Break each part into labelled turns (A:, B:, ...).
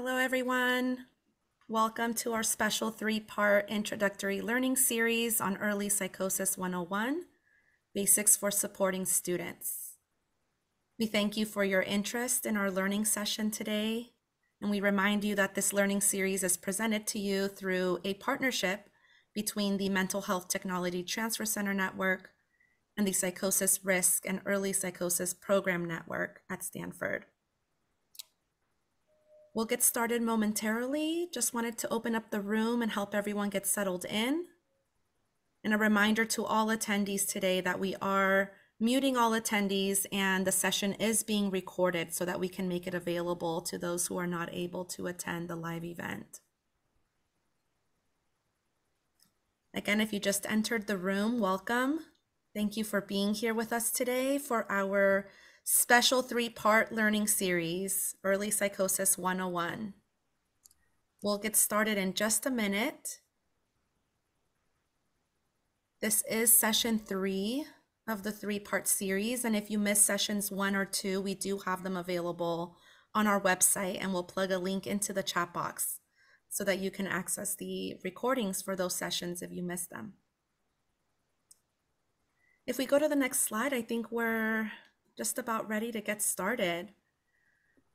A: Hello, everyone. Welcome to our special three-part introductory learning series on Early Psychosis 101, Basics for Supporting Students. We thank you for your interest in our learning session today, and we remind you that this learning series is presented to you through a partnership between the Mental Health Technology Transfer Center Network and the Psychosis Risk and Early Psychosis Program Network at Stanford. We'll get started momentarily. Just wanted to open up the room and help everyone get settled in. And a reminder to all attendees today that we are muting all attendees and the session is being recorded so that we can make it available to those who are not able to attend the live event. Again, if you just entered the room, welcome. Thank you for being here with us today for our special three-part learning series, Early Psychosis 101. We'll get started in just a minute. This is session three of the three-part series, and if you missed sessions one or two, we do have them available on our website, and we'll plug a link into the chat box so that you can access the recordings for those sessions if you missed them. If we go to the next slide, I think we're just about ready to get started.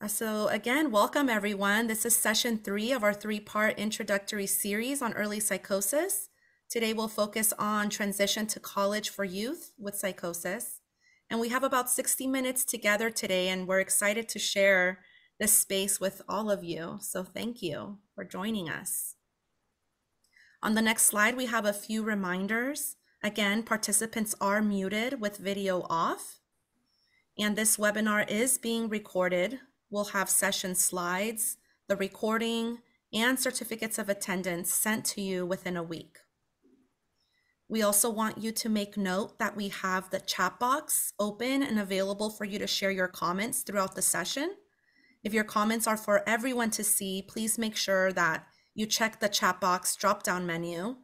A: Uh, so again, welcome everyone. This is session three of our three-part introductory series on early psychosis. Today we'll focus on transition to college for youth with psychosis. And we have about 60 minutes together today and we're excited to share this space with all of you. So thank you for joining us. On the next slide, we have a few reminders. Again, participants are muted with video off. And this webinar is being recorded. We'll have session slides, the recording, and certificates of attendance sent to you within a week. We also want you to make note that we have the chat box open and available for you to share your comments throughout the session. If your comments are for everyone to see, please make sure that you check the chat box drop down menu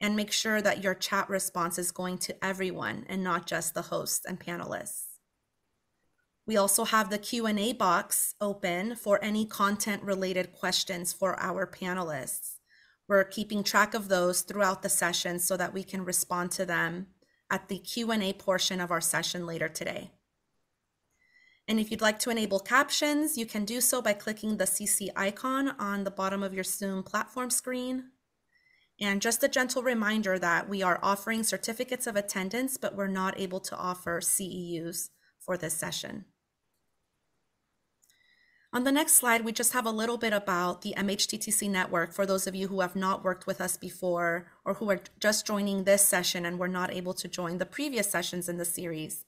A: and make sure that your chat response is going to everyone and not just the hosts and panelists. We also have the Q&A box open for any content related questions for our panelists. We're keeping track of those throughout the session so that we can respond to them at the Q&A portion of our session later today. And if you'd like to enable captions, you can do so by clicking the CC icon on the bottom of your Zoom platform screen. And just a gentle reminder that we are offering certificates of attendance, but we're not able to offer CEUs for this session. On the next slide, we just have a little bit about the MHTTC network for those of you who have not worked with us before or who are just joining this session and were not able to join the previous sessions in the series.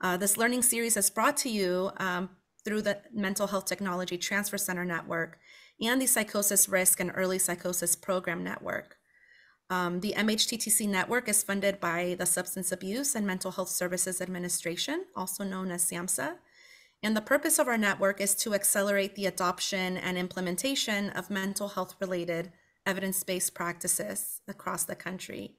A: Uh, this learning series is brought to you um, through the Mental Health Technology Transfer Center Network and the Psychosis Risk and Early Psychosis Program Network. Um, the MHTTC network is funded by the Substance Abuse and Mental Health Services Administration, also known as SAMHSA, and the purpose of our network is to accelerate the adoption and implementation of mental health related evidence based practices across the country.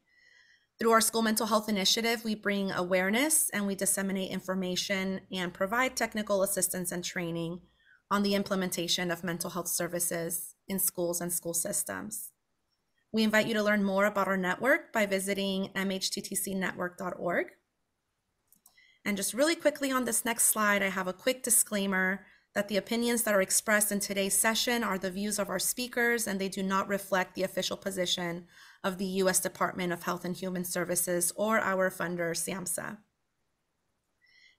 A: Through our school mental health initiative, we bring awareness and we disseminate information and provide technical assistance and training on the implementation of mental health services in schools and school systems. We invite you to learn more about our network by visiting mhttcnetwork.org. And just really quickly on this next slide, I have a quick disclaimer that the opinions that are expressed in today's session are the views of our speakers and they do not reflect the official position of the U.S. Department of Health and Human Services or our funder, SAMHSA.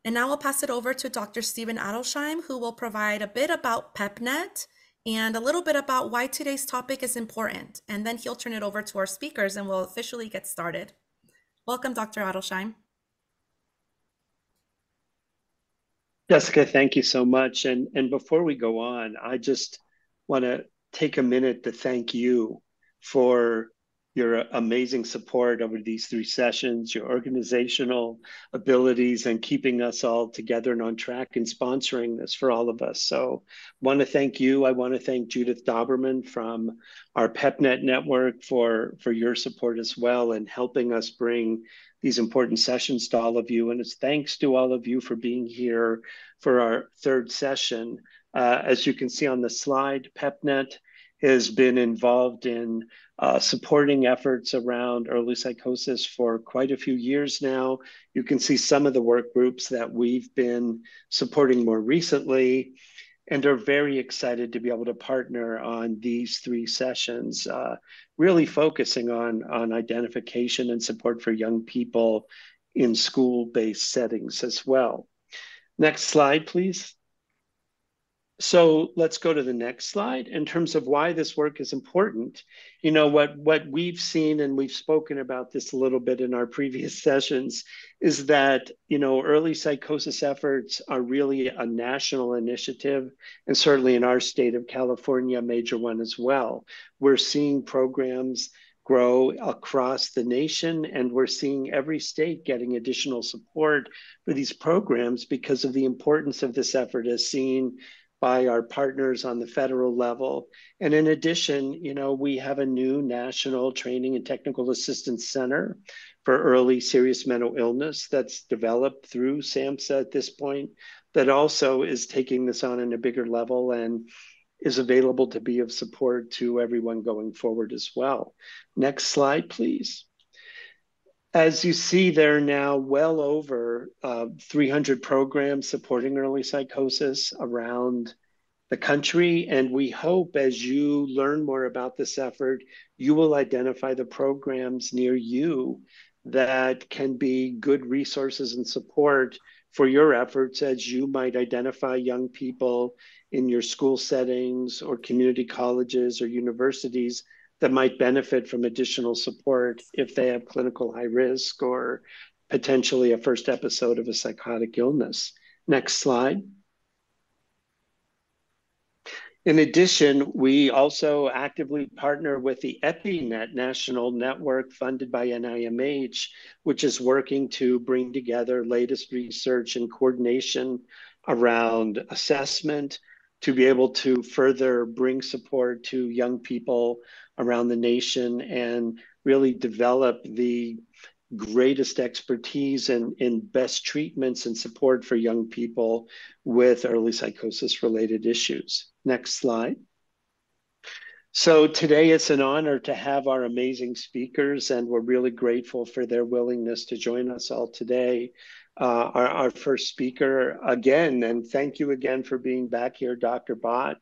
A: And now I'll pass it over to Dr. Stephen Adelsheim, who will provide a bit about PEPPNET and a little bit about why today's topic is important. And then he'll turn it over to our speakers and we'll officially get started. Welcome, Dr. Adelsheim.
B: Jessica, thank you so much. And, and before we go on, I just want to take a minute to thank you for your amazing support over these three sessions, your organizational abilities, and keeping us all together and on track and sponsoring this for all of us. So, want to thank you. I want to thank Judith Doberman from our PEPPNET network for for your support as well and helping us bring these important sessions to all of you. And it's thanks to all of you for being here for our third session Uh, as you can see on the slide, PEPPNET has been involved in uh, supporting efforts around early psychosis for quite a few years now. You can see some of the work groups that we've been supporting more recently and are very excited to be able to partner on these three sessions, uh, really focusing on, on identification and support for young people in school-based settings as well. Next slide, please. So let's go to the next slide in terms of why this work is important. You know, what, what we've seen, and we've spoken about this a little bit in our previous sessions, is that, you know, early psychosis efforts are really a national initiative, and certainly in our state of California, a major one as well. We're seeing programs grow across the nation, and we're seeing every state getting additional support for these programs because of the importance of this effort as seen by our partners on the federal level. And in addition, you know, we have a new National Training and Technical Assistance Center for early serious mental illness that's developed through SAMHSA at this point that also is taking this on in a bigger level and is available to be of support to everyone going forward as well. Next slide, please. As you see, there are now well over uh, 300 programs supporting early psychosis around the country. And we hope as you learn more about this effort, you will identify the programs near you that can be good resources and support for your efforts as you might identify young people in your school settings or community colleges or universities that might benefit from additional support if they have clinical high risk or potentially a first episode of a psychotic illness. Next slide. In addition, we also actively partner with the EpiNet national network funded by NIMH, which is working to bring together latest research and coordination around assessment to be able to further bring support to young people around the nation and really develop the greatest expertise and in, in best treatments and support for young people with early psychosis related issues. Next slide. So today it's an honor to have our amazing speakers, and we're really grateful for their willingness to join us all today. Uh, our, our, first speaker again, and thank you again for being back here, Dr. Bhatt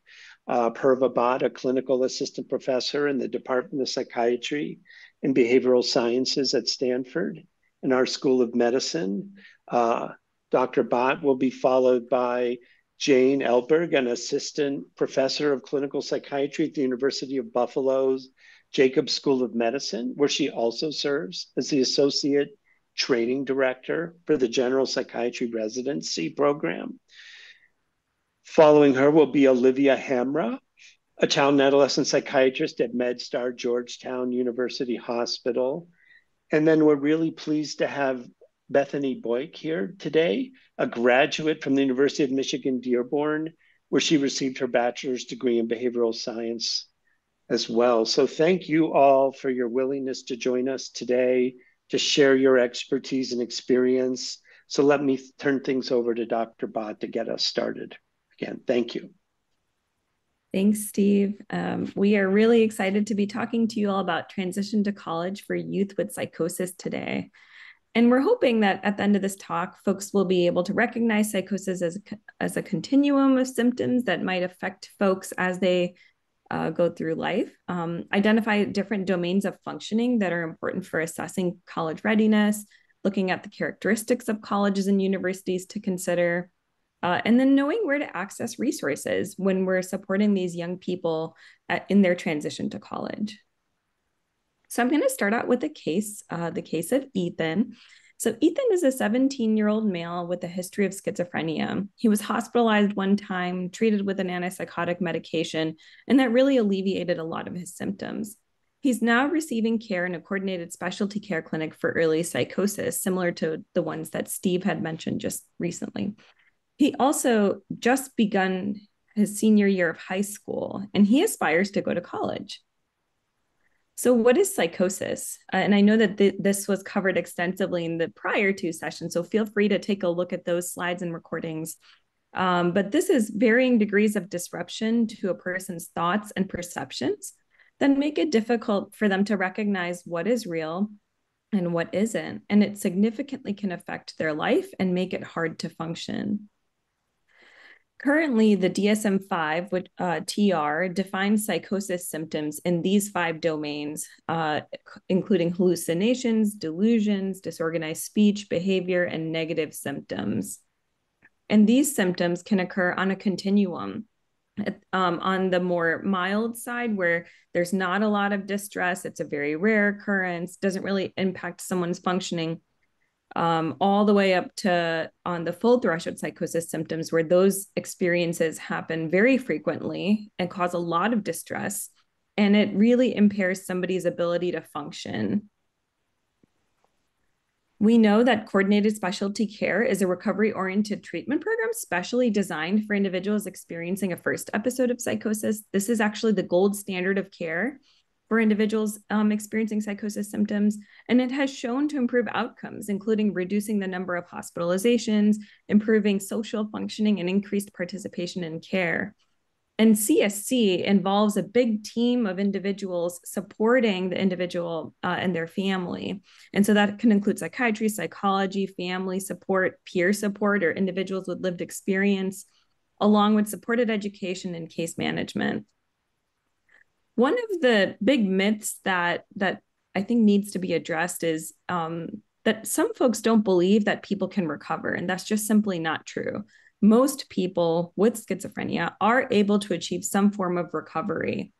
B: uh, Purva Bhatt, a clinical assistant professor in the Department of Psychiatry and Behavioral Sciences at Stanford in our School of Medicine. Uh, Dr. Bhatt will be followed by Jane Elberg, an assistant professor of clinical psychiatry at the University of Buffalo's Jacobs School of Medicine, where she also serves as the associate training director for the general psychiatry residency program. Following her will be Olivia Hamra, a child and adolescent psychiatrist at MedStar Georgetown University Hospital. And then we're really pleased to have Bethany Boyk here today, a graduate from the University of Michigan Dearborn, where she received her bachelor's degree in behavioral science as well. So thank you all for your willingness to join us today to share your expertise and experience. So let me turn things over to Dr. Bhatt to get us started. Again, thank you.
C: Thanks, Steve. Um, we are really excited to be talking to you all about transition to college for youth with psychosis today. And we're hoping that at the end of this talk, folks will be able to recognize psychosis as a, as a continuum of symptoms that might affect folks as they uh, go through life, um, identify different domains of functioning that are important for assessing college readiness, looking at the characteristics of colleges and universities to consider, uh, and then knowing where to access resources when we're supporting these young people at, in their transition to college. So I'm going to start out with a case, uh, the case of Ethan. So Ethan is a 17-year-old male with a history of schizophrenia. He was hospitalized one time, treated with an antipsychotic medication, and that really alleviated a lot of his symptoms. He's now receiving care in a coordinated specialty care clinic for early psychosis, similar to the ones that Steve had mentioned just recently. He also just begun his senior year of high school and he aspires to go to college. So, what is psychosis? Uh, and I know that th- this was covered extensively in the prior two sessions, so feel free to take a look at those slides and recordings. Um, but this is varying degrees of disruption to a person's thoughts and perceptions that make it difficult for them to recognize what is real and what isn't. And it significantly can affect their life and make it hard to function. Currently, the DSM 5 uh, TR defines psychosis symptoms in these five domains, uh, including hallucinations, delusions, disorganized speech, behavior, and negative symptoms. And these symptoms can occur on a continuum. Um, on the more mild side, where there's not a lot of distress, it's a very rare occurrence, doesn't really impact someone's functioning, um, all the way up to on the full threshold psychosis symptoms, where those experiences happen very frequently and cause a lot of distress. And it really impairs somebody's ability to function. We know that coordinated specialty care is a recovery oriented treatment program specially designed for individuals experiencing a first episode of psychosis. This is actually the gold standard of care for individuals um, experiencing psychosis symptoms, and it has shown to improve outcomes, including reducing the number of hospitalizations, improving social functioning, and increased participation in care. And CSC involves a big team of individuals supporting the individual uh, and their family. And so that can include psychiatry, psychology, family support, peer support, or individuals with lived experience, along with supported education and case management. One of the big myths that that I think needs to be addressed is um, that some folks don't believe that people can recover, and that's just simply not true most people with schizophrenia are able to achieve some form of recovery.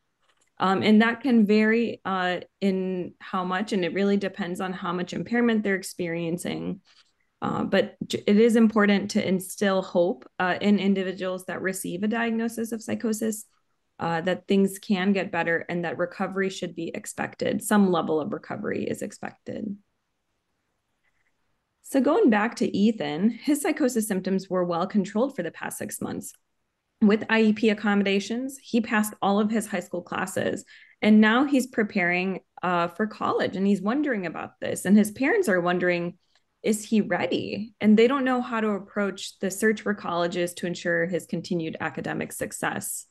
C: Um, and that can vary uh, in how much, and it really depends on how much impairment they're experiencing. Uh, but it is important to instill hope uh, in individuals that receive a diagnosis of psychosis uh, that things can get better and that recovery should be expected. Some level of recovery is expected. So, going back to Ethan, his psychosis symptoms were well controlled for the past six months. With IEP accommodations, he passed all of his high school classes. And now he's preparing uh, for college and he's wondering about this. And his parents are wondering, is he ready? And they don't know how to approach the search for colleges to ensure his continued academic success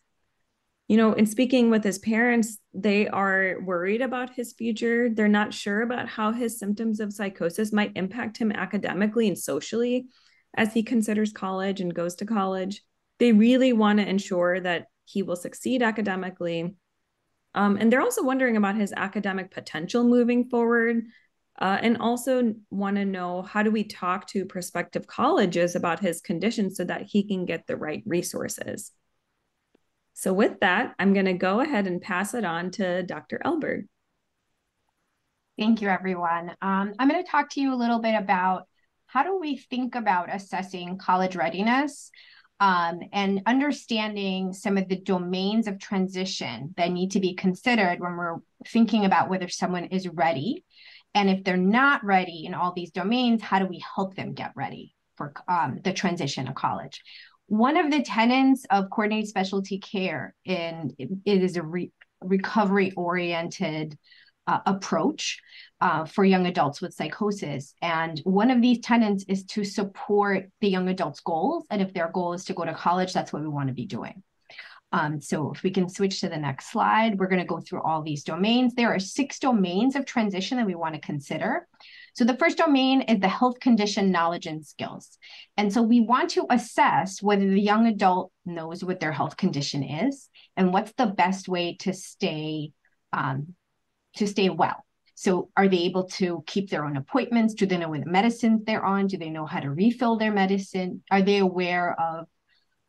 C: you know, in speaking with his parents, they are worried about his future. They're not sure about how his symptoms of psychosis might impact him academically and socially as he considers college and goes to college. They really want to ensure that he will succeed academically. Um, and they're also wondering about his academic potential moving forward. Uh, and also want to know how do we talk to prospective colleges about his condition so that he can get the right resources. So with that, I'm going to go ahead and pass it on to Dr. Elberg.
D: Thank you, everyone. Um, I'm going to talk to you a little bit about how do we think about assessing college readiness um, and understanding some of the domains of transition that need to be considered when we're thinking about whether someone is ready. And if they're not ready in all these domains, how do we help them get ready for um, the transition to college? One of the tenets of coordinated specialty care and it is a re- recovery oriented uh, approach uh, for young adults with psychosis and one of these tenets is to support the young adults goals and if their goal is to go to college that's what we want to be doing um, so if we can switch to the next slide, we're going to go through all these domains. There are six domains of transition that we want to consider. So the first domain is the health condition knowledge and skills. And so we want to assess whether the young adult knows what their health condition is and what's the best way to stay um, to stay well. So are they able to keep their own appointments? Do they know what medicines they're on? Do they know how to refill their medicine? Are they aware of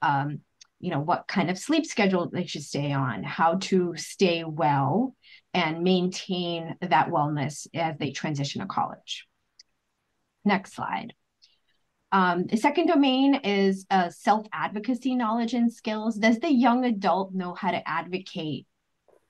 D: um, you know what kind of sleep schedule they should stay on how to stay well and maintain that wellness as they transition to college. Next slide. Um, the second domain is uh, self advocacy knowledge and skills. Does the young adult know how to advocate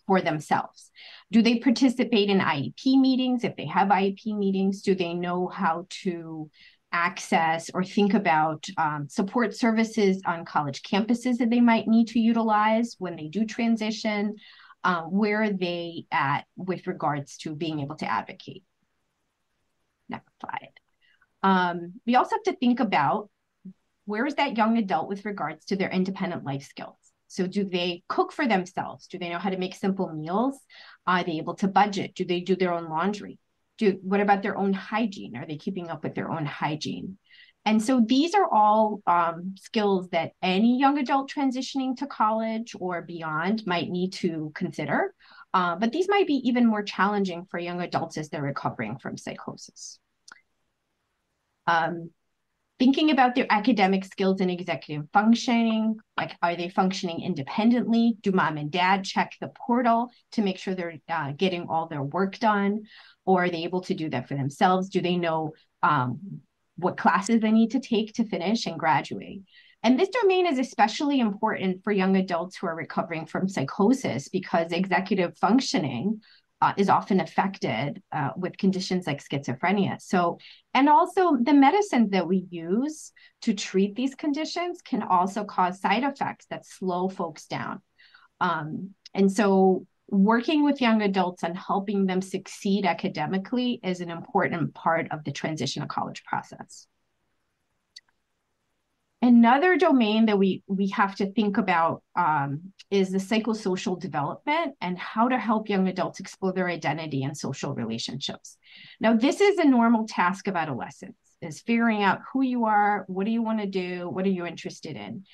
D: for themselves? Do they participate in IEP meetings? If they have IEP meetings, do they know how to access or think about um, support services on college campuses that they might need to utilize when they do transition? Um, where are they at with regards to being able to advocate? Next slide. Um, we also have to think about where is that young adult with regards to their independent life skills? So do they cook for themselves? Do they know how to make simple meals? Are they able to budget? Do they do their own laundry? Do what about their own hygiene? Are they keeping up with their own hygiene? And so these are all um, skills that any young adult transitioning to college or beyond might need to consider. Uh, but these might be even more challenging for young adults as they're recovering from psychosis. Um, thinking about their academic skills and executive functioning like are they functioning independently do mom and dad check the portal to make sure they're uh, getting all their work done or are they able to do that for themselves do they know um, what classes they need to take to finish and graduate and this domain is especially important for young adults who are recovering from psychosis because executive functioning uh, is often affected uh, with conditions like schizophrenia. So, and also the medicines that we use to treat these conditions can also cause side effects that slow folks down. Um, and so, working with young adults and helping them succeed academically is an important part of the transition to college process. Another domain that we, we have to think about um, is the psychosocial development and how to help young adults explore their identity and social relationships. Now, this is a normal task of adolescence, is figuring out who you are, what do you want to do, what are you interested in.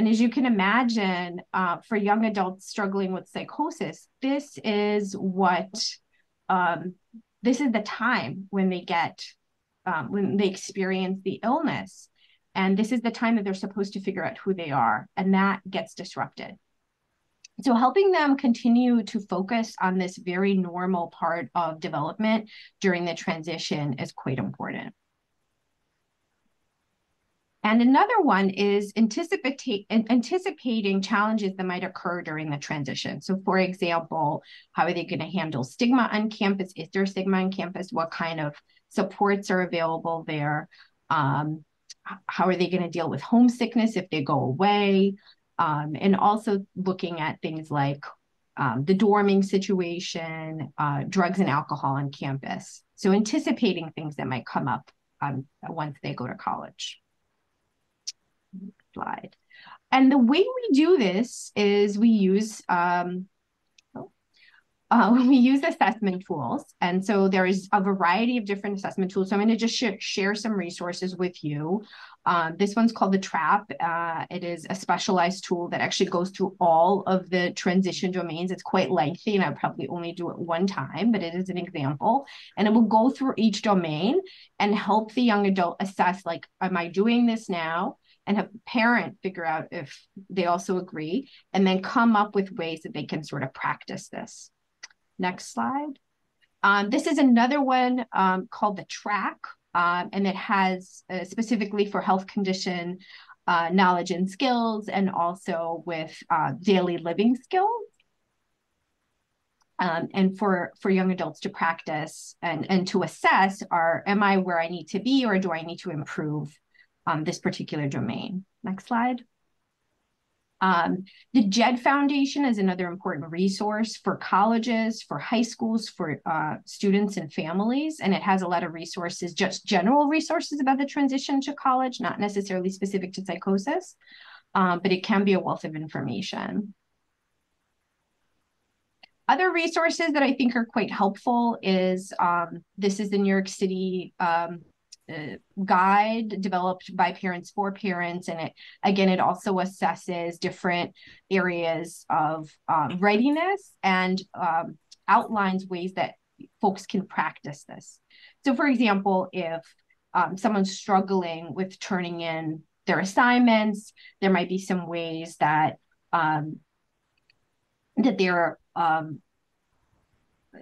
D: And as you can imagine, uh, for young adults struggling with psychosis, this is what, um, this is the time when they get, um, when they experience the illness and this is the time that they're supposed to figure out who they are, and that gets disrupted. So, helping them continue to focus on this very normal part of development during the transition is quite important. And another one is anticipate, anticipating challenges that might occur during the transition. So, for example, how are they going to handle stigma on campus? Is there stigma on campus? What kind of supports are available there? Um, how are they going to deal with homesickness if they go away? Um, and also looking at things like um, the dorming situation, uh, drugs and alcohol on campus. So anticipating things that might come up um, once they go to college. Slide. And the way we do this is we use um, uh, we use assessment tools. And so there is a variety of different assessment tools. So I'm going to just sh share some resources with you. Um, this one's called the TRAP. Uh, it is a specialized tool that actually goes through all of the transition domains. It's quite lengthy and I probably only do it one time, but it is an example. And it will go through each domain and help the young adult assess like, am I doing this now? And have parent figure out if they also agree and then come up with ways that they can sort of practice this. Next slide. Um, this is another one um, called the TRACK, um, and it has uh, specifically for health condition uh, knowledge and skills, and also with uh, daily living skills. Um, and for for young adults to practice and and to assess are am I where I need to be or do I need to improve um, this particular domain? Next slide. Um, the JED Foundation is another important resource for colleges, for high schools, for uh, students and families. And it has a lot of resources, just general resources about the transition to college, not necessarily specific to psychosis, um, but it can be a wealth of information. Other resources that I think are quite helpful is um, this is the New York City um, guide developed by parents for parents. And it again it also assesses different areas of um, readiness and um, outlines ways that folks can practice this. So for example if um, someone's struggling with turning in their assignments there might be some ways that um, that they're um,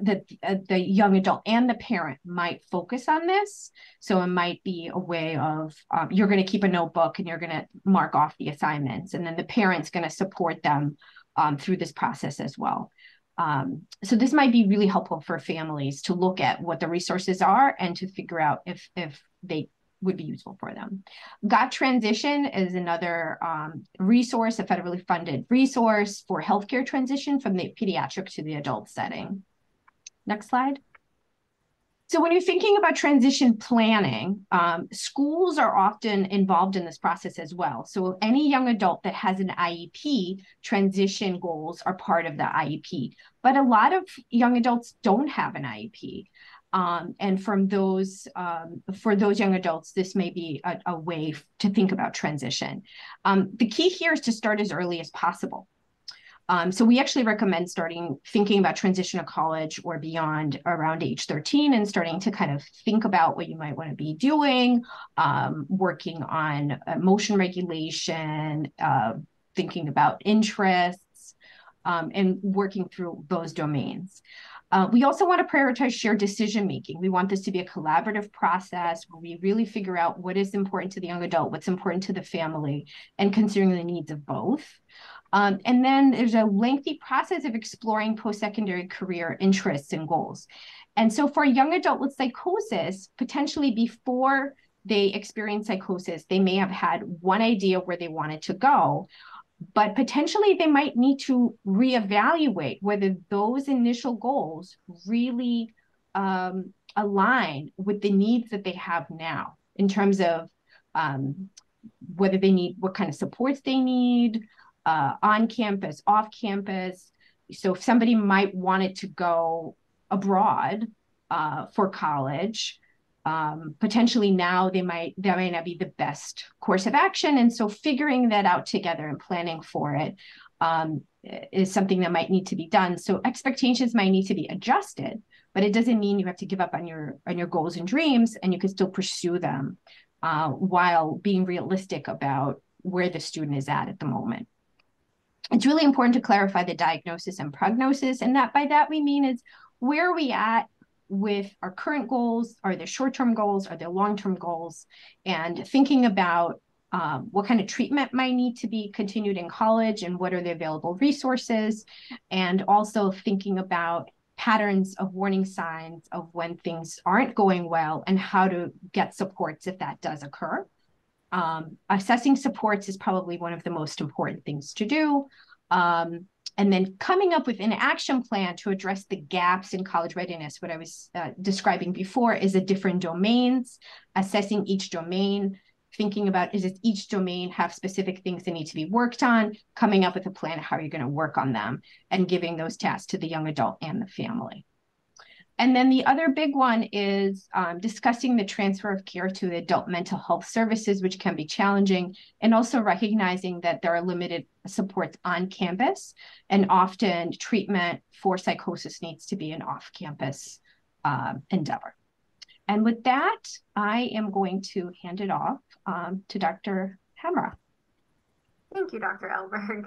D: that uh, the young adult and the parent might focus on this. So it might be a way of um, you're going to keep a notebook and you're going to mark off the assignments, and then the parent's going to support them um, through this process as well. Um, so this might be really helpful for families to look at what the resources are and to figure out if if they would be useful for them. Got Transition is another um, resource, a federally funded resource for healthcare transition from the pediatric to the adult setting. Next slide. So when you're thinking about transition planning, um, schools are often involved in this process as well. So any young adult that has an IEP, transition goals are part of the IEP. But a lot of young adults don't have an IEP. Um, and from those, um, for those young adults, this may be a, a way to think about transition. Um, the key here is to start as early as possible. Um, so we actually recommend starting thinking about transition to college or beyond around age 13 and starting to kind of think about what you might want to be doing, um, working on emotion regulation, uh, thinking about interests, um, and working through those domains. Uh, we also want to prioritize shared decision making. We want this to be a collaborative process where we really figure out what is important to the young adult, what's important to the family, and considering the needs of both. Um, and then there's a lengthy process of exploring post-secondary career interests and goals. And so for a young adult with psychosis, potentially before they experience psychosis, they may have had one idea where they wanted to go, but potentially they might need to reevaluate whether those initial goals really um, align with the needs that they have now in terms of um, whether they need what kind of supports they need, uh, on campus, off campus. So if somebody might want it to go abroad uh, for college, um, potentially now they might that might not be the best course of action. And so figuring that out together and planning for it um, is something that might need to be done. So expectations might need to be adjusted, but it doesn't mean you have to give up on your on your goals and dreams, and you can still pursue them uh, while being realistic about where the student is at at the moment it's really important to clarify the diagnosis and prognosis. And that by that we mean is where are we at with our current goals? Are there short-term goals? Are there long-term goals? And thinking about um, what kind of treatment might need to be continued in college and what are the available resources? And also thinking about patterns of warning signs of when things aren't going well and how to get supports if that does occur. Um, assessing supports is probably one of the most important things to do. Um, and then coming up with an action plan to address the gaps in college readiness, what I was uh, describing before is the different domains, assessing each domain, thinking about is it each domain have specific things that need to be worked on, coming up with a plan how you're going to work on them, and giving those tasks to the young adult and the family. And then the other big one is um, discussing the transfer of care to adult mental health services, which can be challenging, and also recognizing that there are limited supports on campus, and often treatment for psychosis needs to be an off campus um, endeavor. And with that, I am going to hand it off um, to Dr. Hamra.
E: Thank you, Dr. Elberg.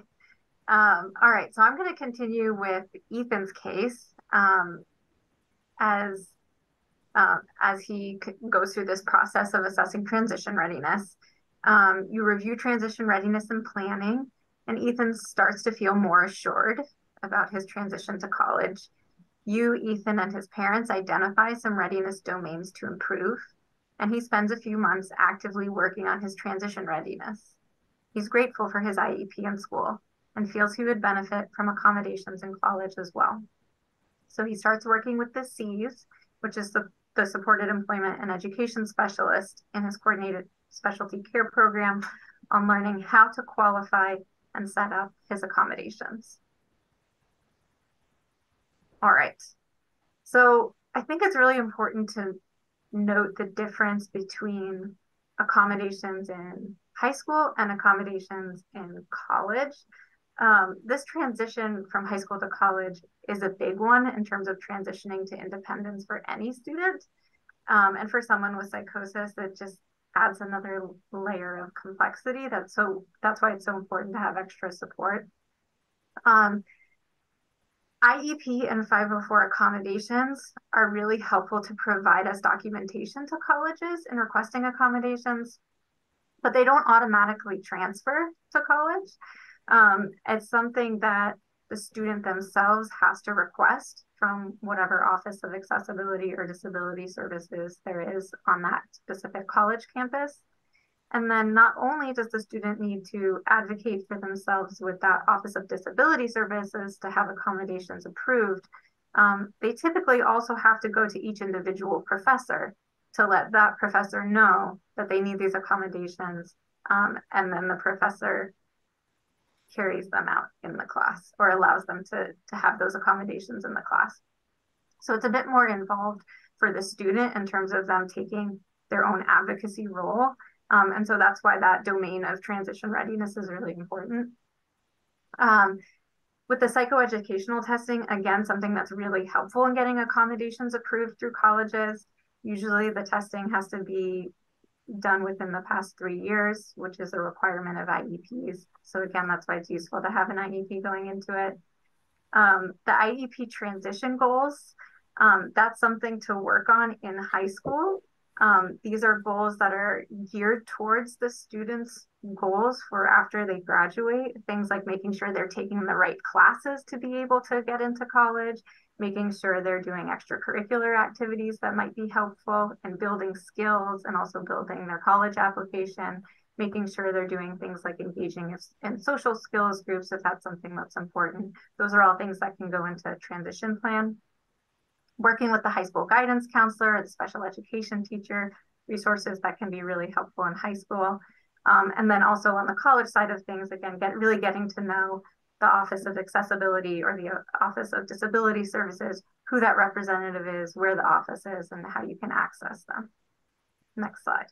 E: Um, all right, so I'm going to continue with Ethan's case. Um, as um, as he goes through this process of assessing transition readiness. Um, you review transition readiness and planning, and Ethan starts to feel more assured about his transition to college. You, Ethan, and his parents identify some readiness domains to improve, and he spends a few months actively working on his transition readiness. He's grateful for his IEP in school and feels he would benefit from accommodations in college as well. So he starts working with the SEES, which is the, the supported employment and education specialist in his coordinated specialty care program on learning how to qualify and set up his accommodations. All right. So I think it's really important to note the difference between accommodations in high school and accommodations in college um, this transition from high school to college is a big one in terms of transitioning to independence for any student. Um, and for someone with psychosis, it just adds another layer of complexity. That's so that's why it's so important to have extra support. Um, IEP and 504 accommodations are really helpful to provide us documentation to colleges in requesting accommodations, but they don't automatically transfer to college. Um, it's something that the student themselves has to request from whatever Office of Accessibility or Disability Services there is on that specific college campus. And then not only does the student need to advocate for themselves with that Office of Disability Services to have accommodations approved, um, they typically also have to go to each individual professor to let that professor know that they need these accommodations. Um, and then the professor carries them out in the class or allows them to, to have those accommodations in the class. So it's a bit more involved for the student in terms of them taking their own advocacy role. Um, and so that's why that domain of transition readiness is really important. Um, with the psychoeducational testing, again, something that's really helpful in getting accommodations approved through colleges. Usually the testing has to be done within the past three years, which is a requirement of IEPs. So again, that's why it's useful to have an IEP going into it. Um, the IEP transition goals, um, that's something to work on in high school. Um, these are goals that are geared towards the students' goals for after they graduate. Things like making sure they're taking the right classes to be able to get into college, making sure they're doing extracurricular activities that might be helpful, and building skills and also building their college application, making sure they're doing things like engaging in social skills groups if that's something that's important. Those are all things that can go into a transition plan working with the high school guidance counselor or the special education teacher, resources that can be really helpful in high school. Um, and then also on the college side of things, again, get really getting to know the Office of Accessibility or the uh, Office of Disability Services, who that representative is, where the office is, and how you can access them. Next slide.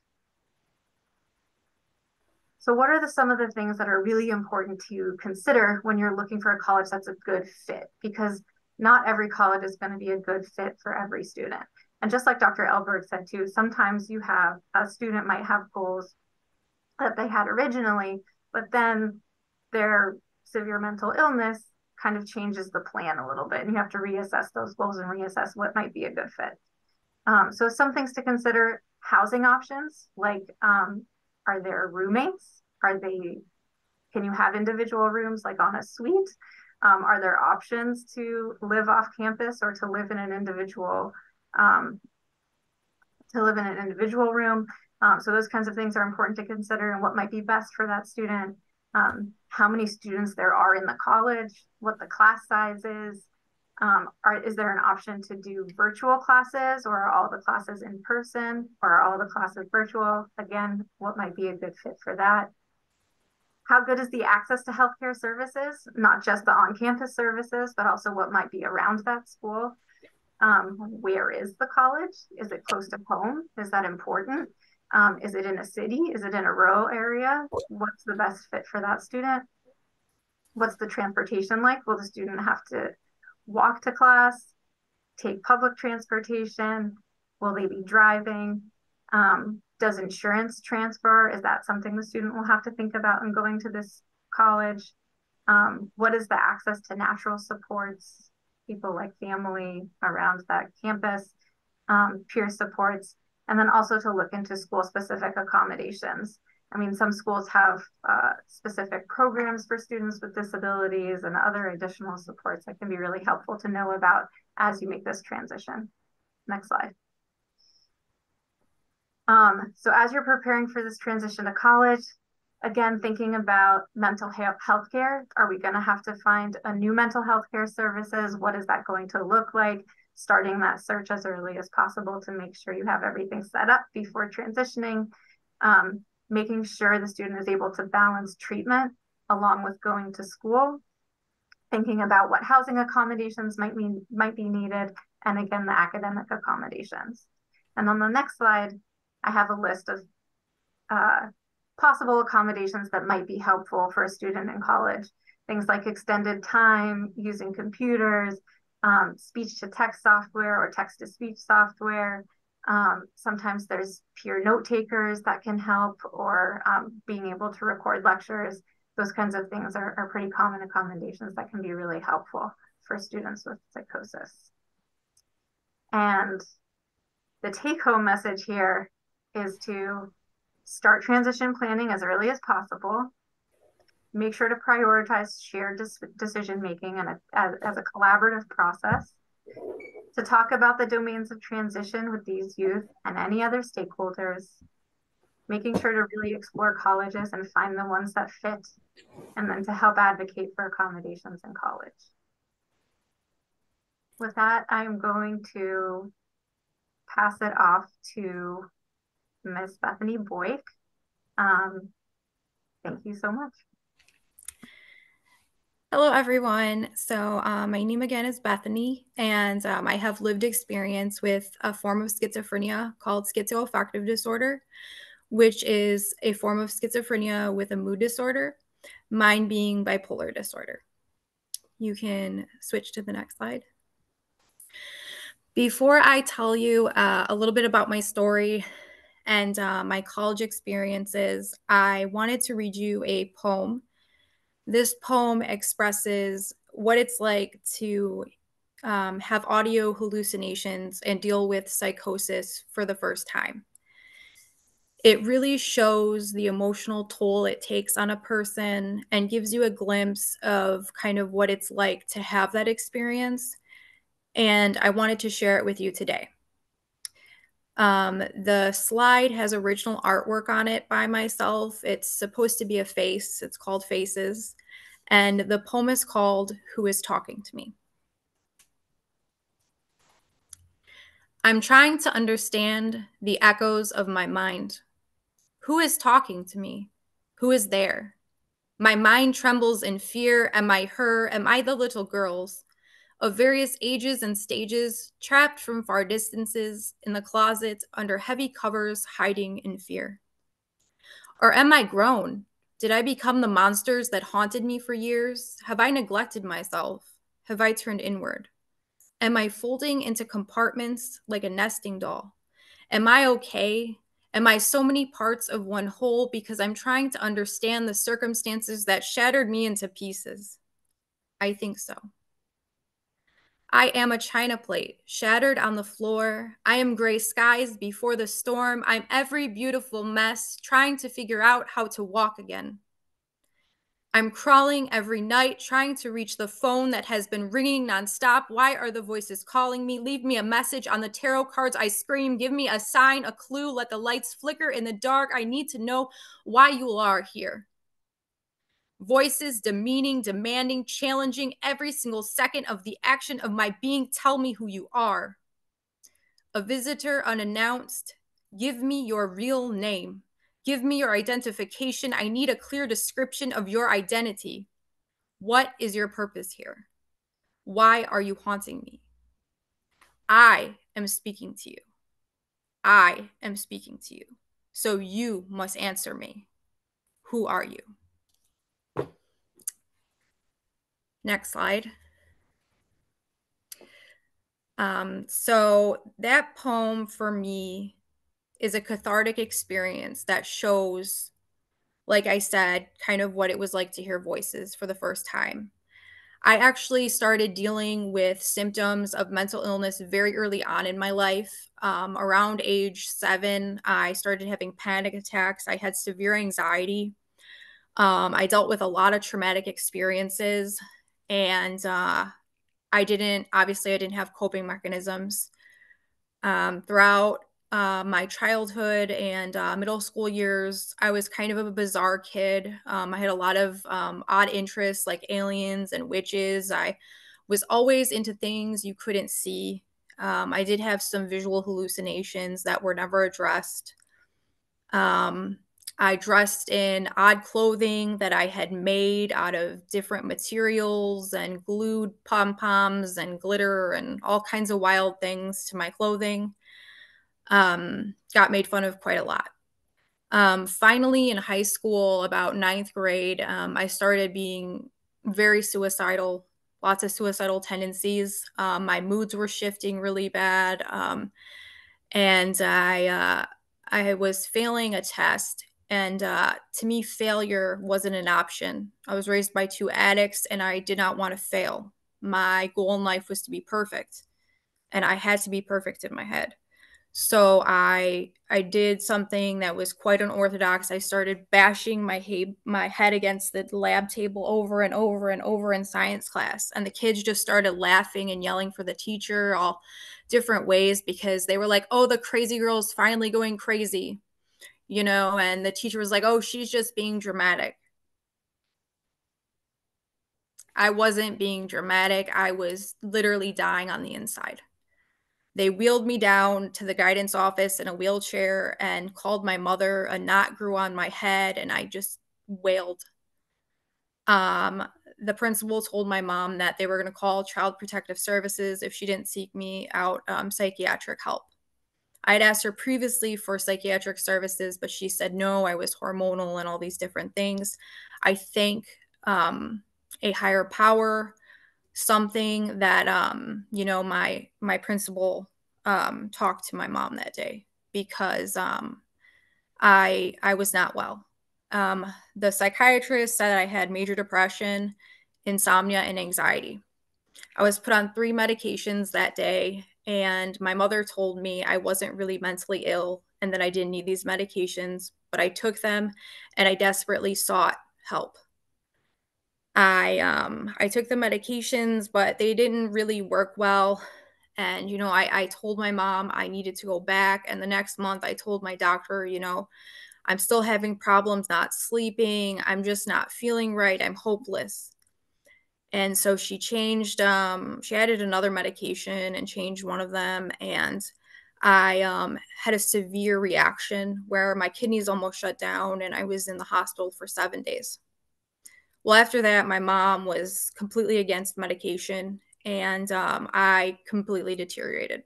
E: So what are the, some of the things that are really important to consider when you're looking for a college that's a good fit? Because not every college is going to be a good fit for every student. And just like Dr. Elberg said too, sometimes you have a student might have goals that they had originally, but then their severe mental illness kind of changes the plan a little bit and you have to reassess those goals and reassess what might be a good fit. Um, so some things to consider housing options like um, are there roommates? Are they, can you have individual rooms like on a suite? Um, are there options to live off campus or to live in an individual um, to live in an individual room? Um, so those kinds of things are important to consider and what might be best for that student. Um, how many students there are in the college, what the class size is. Um, are, is there an option to do virtual classes or are all the classes in person or are all the classes virtual? Again, what might be a good fit for that? how good is the access to healthcare services, not just the on-campus services, but also what might be around that school. Um, where is the college? Is it close to home? Is that important? Um, is it in a city? Is it in a rural area? What's the best fit for that student? What's the transportation like? Will the student have to walk to class, take public transportation? Will they be driving? Um, does insurance transfer? Is that something the student will have to think about in going to this college? Um, what is the access to natural supports, people like family around that campus, um, peer supports, and then also to look into school specific accommodations. I mean, some schools have uh, specific programs for students with disabilities and other additional supports that can be really helpful to know about as you make this transition. Next slide. Um, so as you're preparing for this transition to college, again, thinking about mental health care, are we going to have to find a new mental health care services? What is that going to look like? Starting that search as early as possible to make sure you have everything set up before transitioning. Um, making sure the student is able to balance treatment along with going to school. Thinking about what housing accommodations might be, might be needed, and again, the academic accommodations. And on the next slide, I have a list of uh, possible accommodations that might be helpful for a student in college. Things like extended time, using computers, um, speech to text software or text to speech software. Um, sometimes there's peer note takers that can help, or um, being able to record lectures. Those kinds of things are, are pretty common accommodations that can be really helpful for students with psychosis. And the take home message here is to start transition planning as early as possible. Make sure to prioritize shared decision making and as, as a collaborative process. To talk about the domains of transition with these youth and any other stakeholders. Making sure to really explore colleges and find the ones that fit, and then to help advocate for accommodations in college. with that, I'm going to pass it off to Ms. Bethany Boyk. Um, thank you so much.
F: Hello, everyone. So, uh, my name again is Bethany, and um, I have lived experience with a form of schizophrenia called schizoaffective disorder, which is a form of schizophrenia with a mood disorder, mine being bipolar disorder. You can switch to the next slide. Before I tell you uh, a little bit about my story and uh, my college experiences, I wanted to read you a poem. This poem expresses what it's like to um, have audio hallucinations and deal with psychosis for the first time. It really shows the emotional toll it takes on a person and gives you a glimpse of kind of what it's like to have that experience and I wanted to share it with you today. Um, the slide has original artwork on it by myself. It's supposed to be a face, it's called Faces. And the poem is called Who is Talking to Me? I'm trying to understand the echoes of my mind. Who is talking to me? Who is there? My mind trembles in fear. Am I her? Am I the little girls? Of various ages and stages, trapped from far distances in the closet under heavy covers, hiding in fear? Or am I grown? Did I become the monsters that haunted me for years? Have I neglected myself? Have I turned inward? Am I folding into compartments like a nesting doll? Am I okay? Am I so many parts of one whole because I'm trying to understand the circumstances that shattered me into pieces? I think so. I am a china plate, shattered on the floor. I am gray skies before the storm. I'm every beautiful mess, trying to figure out how to walk again. I'm crawling every night, trying to reach the phone that has been ringing nonstop. Why are the voices calling me? Leave me a message on the tarot cards. I scream, give me a sign, a clue. Let the lights flicker in the dark. I need to know why you are here. Voices demeaning, demanding, challenging every single second of the action of my being. Tell me who you are. A visitor unannounced. Give me your real name. Give me your identification. I need a clear description of your identity. What is your purpose here? Why are you haunting me? I am speaking to you. I am speaking to you. So you must answer me. Who are you? Next slide. Um, so that poem for me is a cathartic experience that shows, like I said, kind of what it was like to hear voices for the first time. I actually started dealing with symptoms of mental illness very early on in my life. Um, around age seven, I started having panic attacks. I had severe anxiety. Um, I dealt with a lot of traumatic experiences and uh, I didn't obviously I didn't have coping mechanisms um, throughout uh, my childhood and uh, middle school years. I was kind of a bizarre kid. Um, I had a lot of um, odd interests like aliens and witches. I was always into things you couldn't see. Um, I did have some visual hallucinations that were never addressed. Um, I dressed in odd clothing that I had made out of different materials and glued pom poms and glitter and all kinds of wild things to my clothing. Um, got made fun of quite a lot. Um, finally, in high school, about ninth grade, um, I started being very suicidal, lots of suicidal tendencies. Um, my moods were shifting really bad. Um, and I, uh, I was failing a test and uh, to me, failure wasn't an option. I was raised by two addicts and I did not want to fail. My goal in life was to be perfect. And I had to be perfect in my head. So I I did something that was quite unorthodox. I started bashing my he- my head against the lab table over and over and over in science class, and the kids just started laughing and yelling for the teacher all different ways because they were like, "Oh, the crazy girl's finally going crazy." You know, and the teacher was like, oh, she's just being dramatic. I wasn't being dramatic. I was literally dying on the inside. They wheeled me down to the guidance office in a wheelchair and called my mother. A knot grew on my head and I just wailed. Um, the principal told my mom that they were going to call Child Protective Services if she didn't seek me out um, psychiatric help. I had asked her previously for psychiatric services, but she said no, I was hormonal and all these different things. I think um, a higher power, something that um, you know my my principal um, talked to my mom that day because um, I I was not well. Um, the psychiatrist said I had major depression, insomnia, and anxiety. I was put on three medications that day, and my mother told me I wasn't really mentally ill and that I didn't need these medications, but I took them and I desperately sought help. I um I took the medications, but they didn't really work well. And you know, I I told my mom I needed to go back and the next month I told my doctor, you know, I'm still having problems not sleeping. I'm just not feeling right. I'm hopeless. And so she changed, um, she added another medication and changed one of them. And I um, had a severe reaction where my kidneys almost shut down and I was in the hospital for seven days. Well, after that, my mom was completely against medication and um, I completely deteriorated.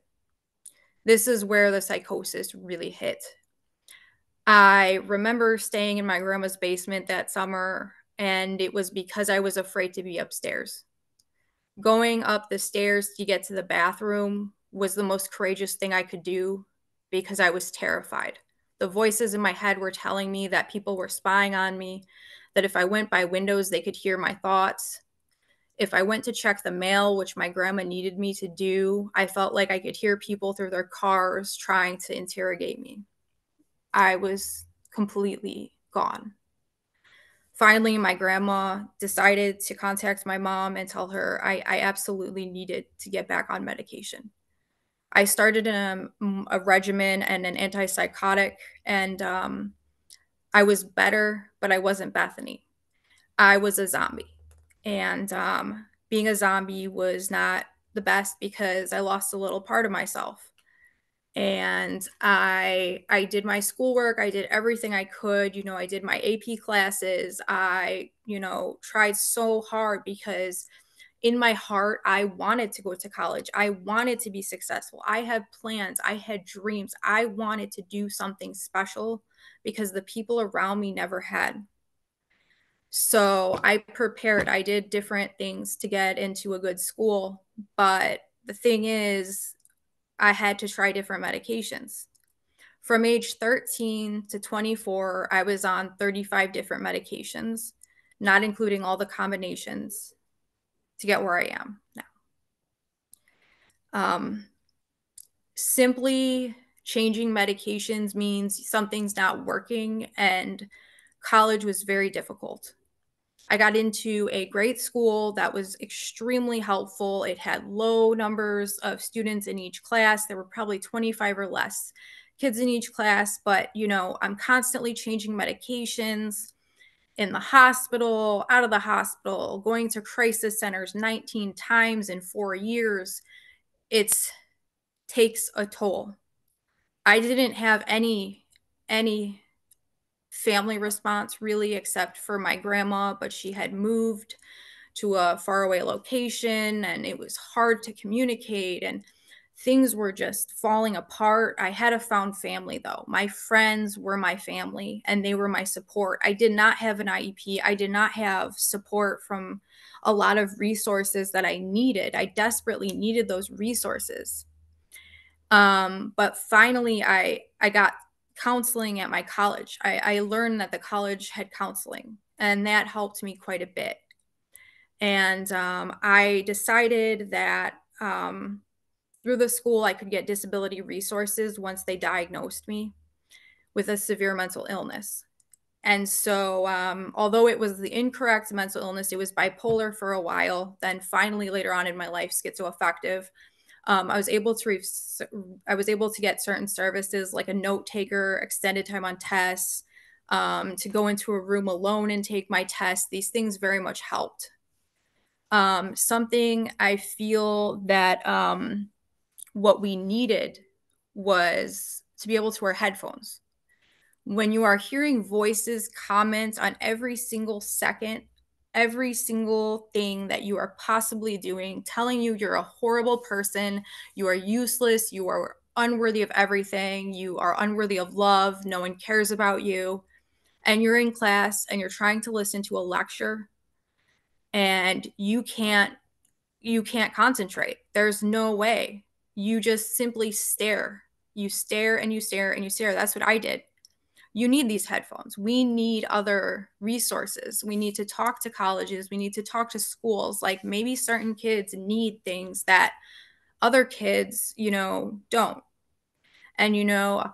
F: This is where the psychosis really hit. I remember staying in my grandma's basement that summer and it was because I was afraid to be upstairs. Going up the stairs to get to the bathroom was the most courageous thing I could do because I was terrified. The voices in my head were telling me that people were spying on me, that if I went by windows, they could hear my thoughts. If I went to check the mail, which my grandma needed me to do, I felt like I could hear people through their cars trying to interrogate me. I was completely gone finally my grandma decided to contact my mom and tell her I, I absolutely needed to get back on medication. I started a, a regimen and an antipsychotic, and um, I was better, but I wasn't Bethany. I was a zombie. And um, being a zombie was not the best because I lost a little part of myself and i i did my schoolwork i did everything i could you know i did my ap classes i you know tried so hard because in my heart i wanted to go to college i wanted to be successful i had plans i had dreams i wanted to do something special because the people around me never had. So i prepared i did different things to get into a good school but the thing is I had to try different medications. From age 13 to 24, I was on 35 different medications, not including all the combinations to get where I am now. Um, simply changing medications means something's not working, and college was very difficult. I got into a great school that was extremely helpful. It had low numbers of students in each class. There were probably 25 or less kids in each class, but you know, I'm constantly changing medications in the hospital, out of the hospital, going to crisis centers 19 times in 4 years. It's takes a toll. I didn't have any any family response really except for my grandma but she had moved to a faraway location and it was hard to communicate and things were just falling apart. I had a found family though. My friends were my family and they were my support. I did not have an iep i did not have support from a lot of resources that i needed. I desperately needed those resources. Um, but finally i i got counseling at my college. I, I learned that the college had counseling, and that helped me quite a bit. And um, I decided that um, through the school, I could get disability resources once they diagnosed me with a severe mental illness. And so, um, although it was the incorrect mental illness, it was bipolar for a while. Then, finally, later on in my life, schizoaffective um, I was able to re- I was able to get certain services like a note taker, extended time on tests, um, to go into a room alone and take my test. These things very much helped. Um, something I feel that um, what we needed was to be able to wear headphones. When you are hearing voices, comments on every single second, every single thing that you are possibly doing, telling you you're a horrible person, you are useless, you are unworthy of everything, you are unworthy of love, no one cares about you, and you're in class and you're trying to listen to a lecture and you can't you can't concentrate. There's no way. You just simply stare. You stare and you stare and you stare. That's what I did you need these headphones. We need other resources. We need to talk to colleges. We need to talk to schools. Like maybe certain kids need things that other kids, you know, don't. And, you know,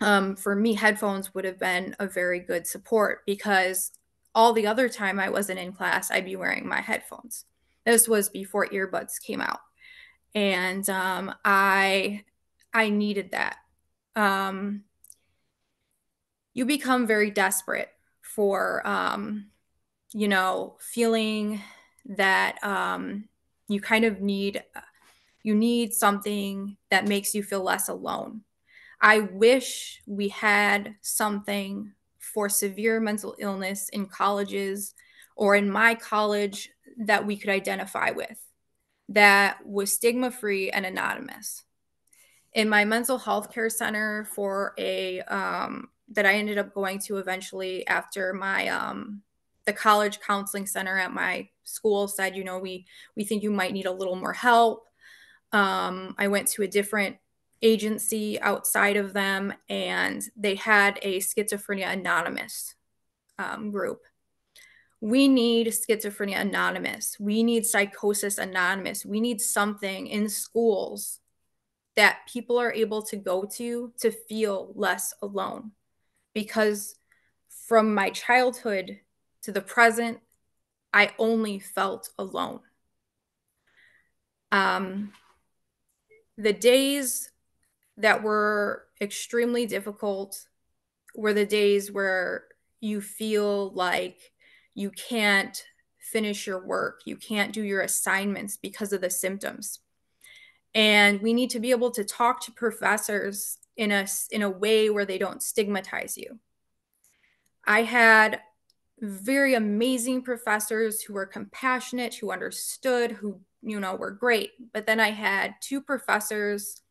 F: um, for me, headphones would have been a very good support because all the other time I wasn't in class, I'd be wearing my headphones. This was before earbuds came out. And um, I I needed that. Um, you become very desperate for um, you know feeling that um, you kind of need you need something that makes you feel less alone. I wish we had something for severe mental illness in colleges or in my college that we could identify with that was stigma free and anonymous. In my mental health care center for a um, that I ended up going to eventually after my um, the college counseling center at my school said, you know, we we think you might need a little more help. Um, I went to a different agency outside of them, and they had a schizophrenia anonymous um, group. We need schizophrenia anonymous. We need psychosis anonymous. We need something in schools that people are able to go to to feel less alone because from my childhood to the present, I only felt alone. Um, the days that were extremely difficult were the days where you feel like you can't finish your work, you can't do your assignments because of the symptoms. And we need to be able to talk to professors in a in a way where they don't stigmatize you. I had very amazing professors who were compassionate, who understood, who you know were great. But then I had two professors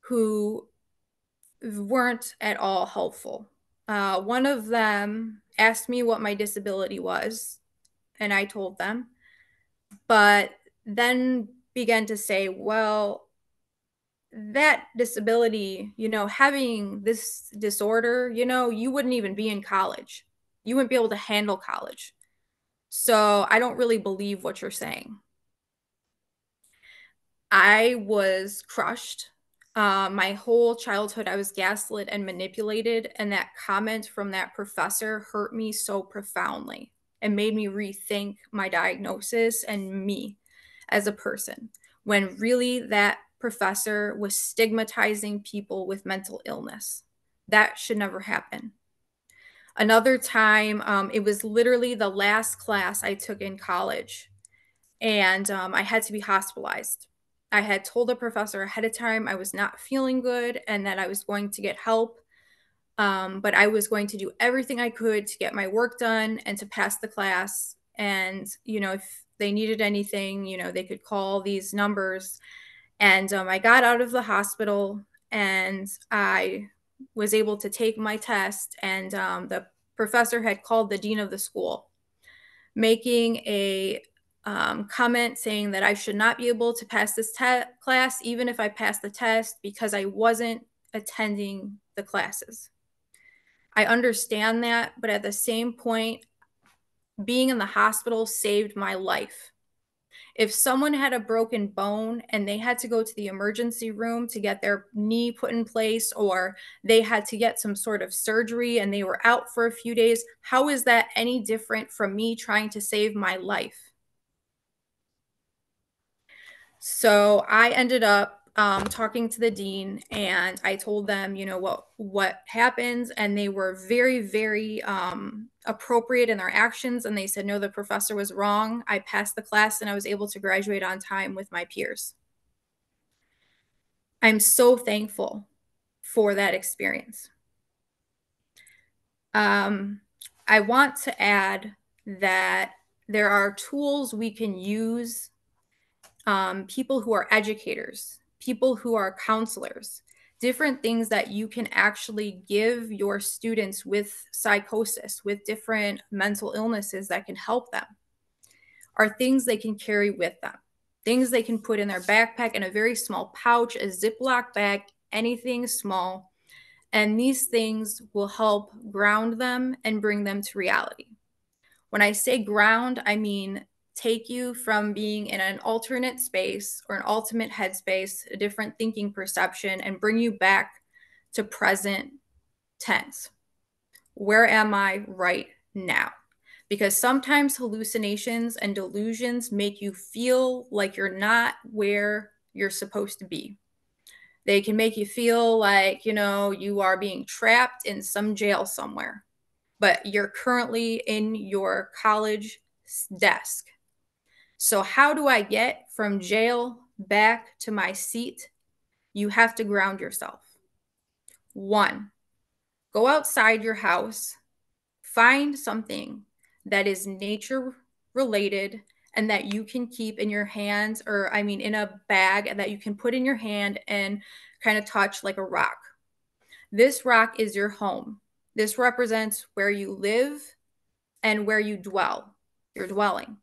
F: who weren't at all helpful. Uh, one of them asked me what my disability was, and I told them, but then began to say, well, that disability, you know, having this disorder, you know, you wouldn't even be in college. You wouldn't be able to handle college. So I don't really believe what you're saying. I was crushed. Uh, my whole childhood, I was gaslit and manipulated. And that comment from that professor hurt me so profoundly and made me rethink my diagnosis and me as a person. When really that professor was stigmatizing people with mental illness. That should never happen. Another time, um, it was literally the last class I took in college, and um, I had to be hospitalized. I had told the professor ahead of time I was not feeling good and that I was going to get help. Um, but I was going to do everything I could to get my work done and to pass the class. And, you know, if they needed anything, you know, they could call these numbers and um, I got out of the hospital and I was able to take my test. And um, the professor had called the dean of the school, making a um, comment saying that I should not be able to pass this te- class, even if I passed the test, because I wasn't attending the classes. I understand that, but at the same point, being in the hospital saved my life if someone had a broken bone and they had to go to the emergency room to get their knee put in place or they had to get some sort of surgery and they were out for a few days, how is that any different from me trying to save my life? So I ended up um, talking to the dean and I told them, you know, what what happened, and they were very, very um, appropriate in their actions and they said no the professor was wrong. I passed the class and i was able to graduate on time with my peers. I'm so thankful for that experience. Um, i want to add that there are tools we can use um, people who are educators people who are counselors different things that you can actually give your students with psychosis, with different mental illnesses that can help them, are things they can carry with them, things they can put in their backpack in a very small pouch, a Ziploc bag, anything small. And these things will help ground them and bring them to reality. When I say ground, I mean take you from being in an alternate space or an ultimate headspace, a different thinking perception, and bring you back to present tense. Where am I right now? Because sometimes hallucinations and delusions make you feel like you're not where you're supposed to be. They can make you feel like, you know, you are being trapped in some jail somewhere, but you're currently in your college desk so, how do I get from jail back to my seat? You have to ground yourself. One, go outside your house, find something that is nature related and that you can keep in your hands, or I mean, in a bag that you can put in your hand and kind of touch like a rock. This rock is your home. This represents where you live and where you dwell, your dwelling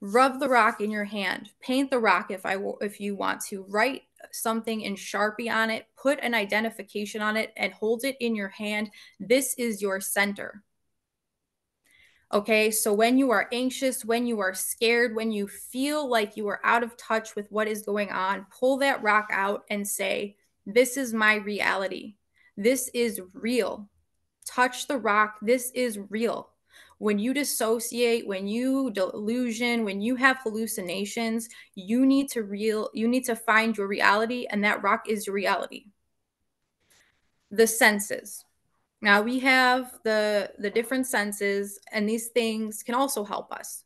F: rub the rock in your hand. Paint the rock if i if you want to. Write something in sharpie on it. Put an identification on it and hold it in your hand. This is your center. Okay so when you are anxious when you are scared when you feel like you are out of touch with what is going on pull that rock out and say this is my reality. This is real. Touch the rock. This is real when you dissociate when you delusion when you have hallucinations you need to real you need to find your reality and that rock is your reality. The senses. Now we have the the different senses and these things can also help us.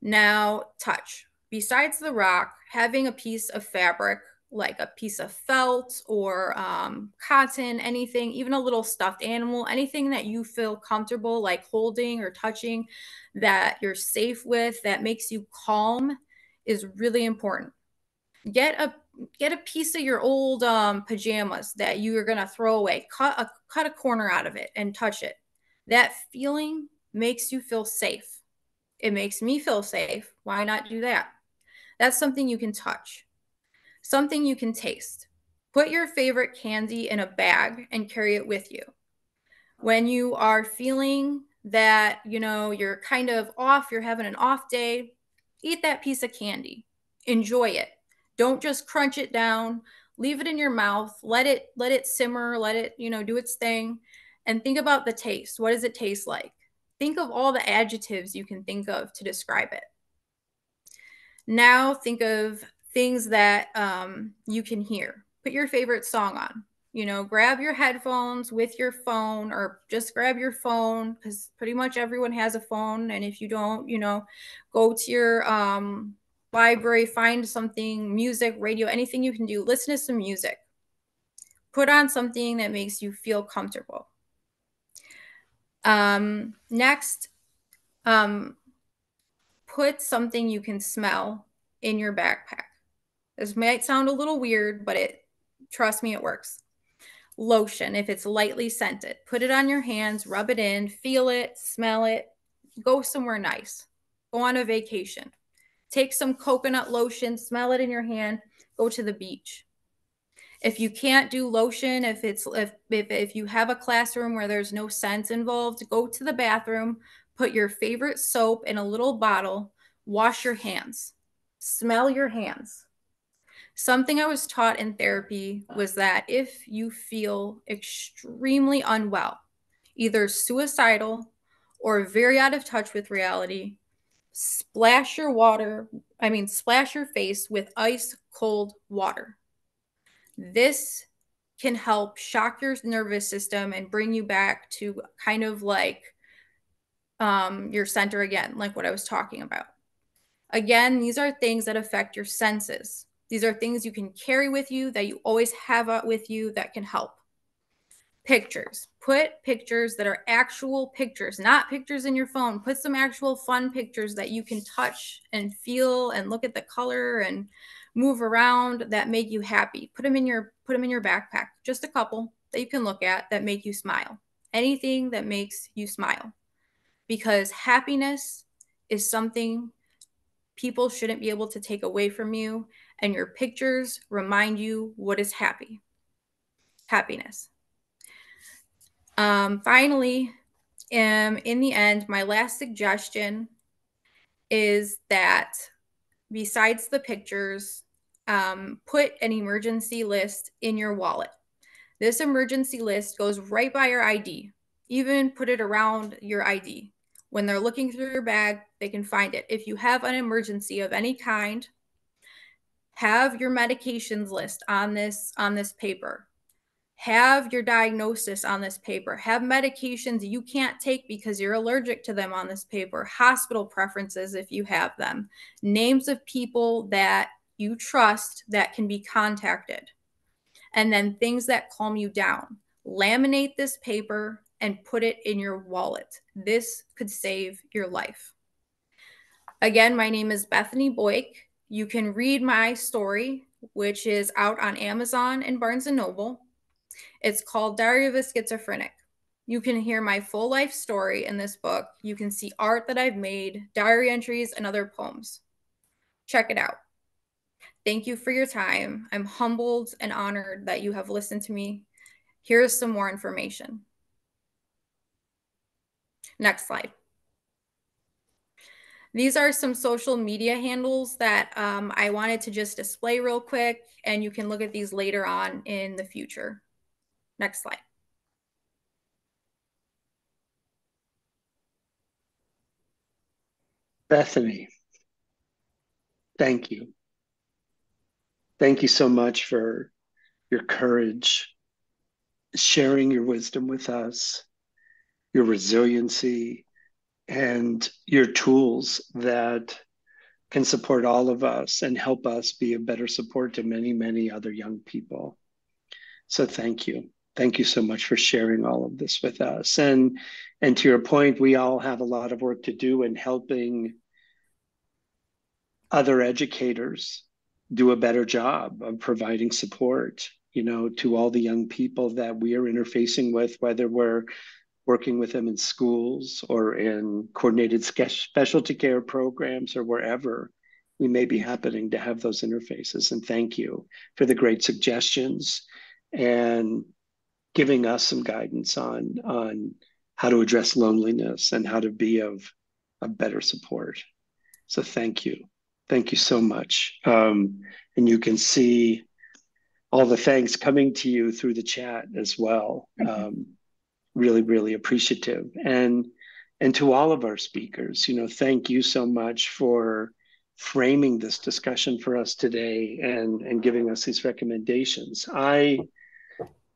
F: Now touch. Besides the rock having a piece of fabric like a piece of felt or um, cotton, anything, even a little stuffed animal, anything that you feel comfortable like holding or touching that you're safe with, that makes you calm is really important. Get a get a piece of your old um, pajamas that you are gonna throw away. Cut a cut a corner out of it and touch it. That feeling makes you feel safe. It makes me feel safe. Why not do that? That's something you can touch something you can taste. Put your favorite candy in a bag and carry it with you. When you are feeling that, you know, you're kind of off, you're having an off day, eat that piece of candy. Enjoy it. Don't just crunch it down. Leave it in your mouth. Let it let it simmer, let it, you know, do its thing and think about the taste. What does it taste like? Think of all the adjectives you can think of to describe it. Now think of things that um, you can hear. Put your favorite song on. You know, grab your headphones with your phone or just grab your phone because pretty much everyone has a phone. And if you don't, you know, go to your um, library, find something, music, radio, anything you can do. Listen to some music. Put on something that makes you feel comfortable. Um, next, um, put something you can smell in your backpack. This might sound a little weird, but it trust me, it works. Lotion, if it's lightly scented, put it on your hands, rub it in, feel it, smell it, go somewhere nice. Go on a vacation. Take some coconut lotion, smell it in your hand, go to the beach. If you can't do lotion, if it's if if, if you have a classroom where there's no scents involved, go to the bathroom, put your favorite soap in a little bottle, wash your hands. Smell your hands Something I was taught in therapy was that if you feel extremely unwell, either suicidal or very out of touch with reality, splash your water, I mean, splash your face with ice cold water. This can help shock your nervous system and bring you back to kind of like um, your center again, like what I was talking about. Again, these are things that affect your senses. These are things you can carry with you that you always have uh, with you that can help. Pictures. Put pictures that are actual pictures, not pictures in your phone. Put some actual fun pictures that you can touch and feel and look at the color and move around that make you happy. Put them in your put them in your backpack. Just a couple that you can look at that make you smile. Anything that makes you smile. Because happiness is something people shouldn't be able to take away from you and your pictures remind you what is happy. Happiness. Um, finally, um, in the end, my last suggestion is that besides the pictures, um, put an emergency list in your wallet. This emergency list goes right by your ID. Even put it around your ID. When they're looking through your bag, they can find it. If you have an emergency of any kind, have your medications list on this on this paper. Have your diagnosis on this paper. Have medications you can't take because you're allergic to them on this paper. Hospital preferences if you have them. Names of people that you trust that can be contacted. And then things that calm you down. Laminate this paper and put it in your wallet. This could save your life. Again my name is bethany boyk you can read my story which is out on amazon and barnes and noble it's called Diary of a Schizophrenic. You can hear my full life story in this book. You can see art that I've made, diary entries, and other poems. Check it out. Thank you for your time. I'm humbled and honored that you have listened to me. Here's some more information. Next slide. These are some social media handles that um, I wanted to just display real quick, and you can look at these later on in the future. Next slide.
B: Bethany, thank you. Thank you so much for your courage, sharing your wisdom with us, your resiliency, and your tools that can support all of us and help us be a better support to many, many other young people. So thank you thank you so much for sharing all of this with us. And and to your point, we all have a lot of work to do in helping other educators do a better job of providing support, you know, to all the young people that we are interfacing with, whether we're working with them in schools or in coordinated specialty care programs or wherever we may be happening to have those interfaces. And thank you for the great suggestions and giving us some guidance on on how to address loneliness and how to be of a better support. So thank you, thank you so much. Um, and you can see all the thanks coming to you through the chat as well. Um, really, really appreciative. And and to all of our speakers, you know, thank you so much for framing this discussion for us today and and giving us these recommendations. I